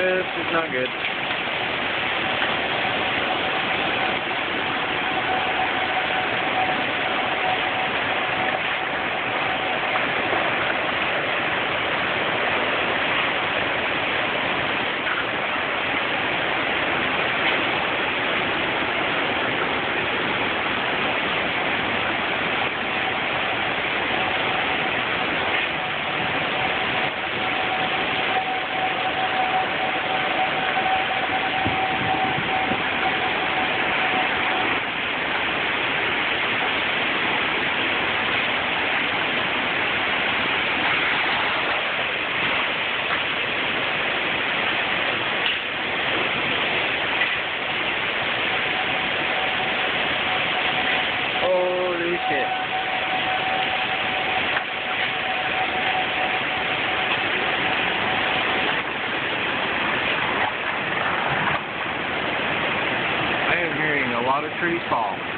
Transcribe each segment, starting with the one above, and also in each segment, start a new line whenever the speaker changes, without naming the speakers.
This is not good. Holy. I am hearing a lot of trees fall.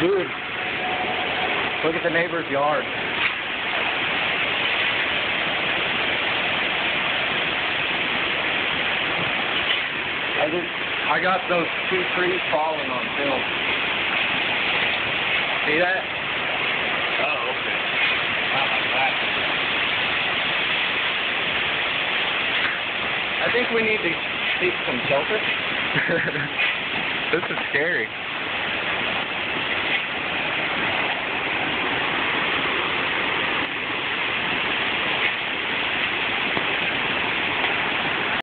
Dude, look at the neighbor's yard. I just, I got those two trees falling on film. See that?
Oh, okay. That.
I think we need to seek some shelter. this is scary.